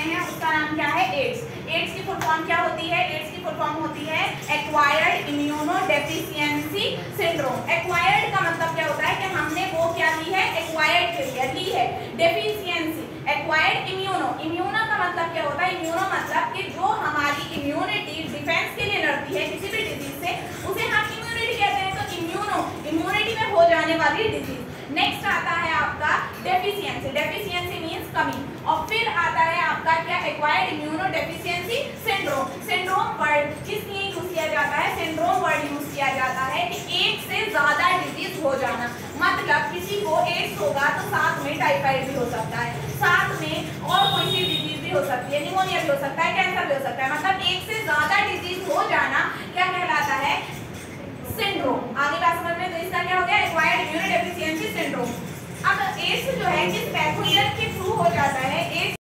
रहे हैं, उसका नाम क्या है? एड्स एड्स की फुल फॉर्म क्या होती है? एड्स की फुल फॉर्म होती है acquired immuno deficiency syndrome acquired का मतलब क्या होता है कि हमने वो क्या ली है? एक्वायर्ड के लिए ली है डेफिशिएंसी एक्वायर्ड इम्यूनो इम्यूनो का मतलब क्या होता है? इम्यूनो मतलब कि जो हमारी इम्यूनिटी डिफेंस के लिए लड़ती है किसी भी डिज़ीज़ से, उसे हम इम्यूनिटी कहते हैं। तो इम्यूनो इम्यूनिटी में हो जाने वाली डिज़ीज़ नेक्स्ट आता है आपका डेफिशिएंसी डेफिशिएंसी मींस कमी. और फिर आपका क्या acquired immunodeficiency syndrome syndrome word किस लिए यूज़ किया जाता है? सिंड्रोम वर्ड यूज़ किया जाता है कि एक से ज़्यादा डिज़ीज़ हो जाना। मतलब किसी को एड्स होगा तो साथ में टाइफाइड भी हो सकता है। साथ में और कोई सी डिज़ीज़ भी हो सकती है। निमोनिया भी हो सकता है कैंसर भी हो सकता है। मतलब एक से ज़्यादा डिज़ीज़ हो जाना क्या कहलाता है? सिंड्रोम आगे बात समझ में तो इसका क्या हो गया? एक्वायर्ड इम्यूनो डेफिशिएंसी सिंड्रोम अब एड्स जो है, किस पैथोजन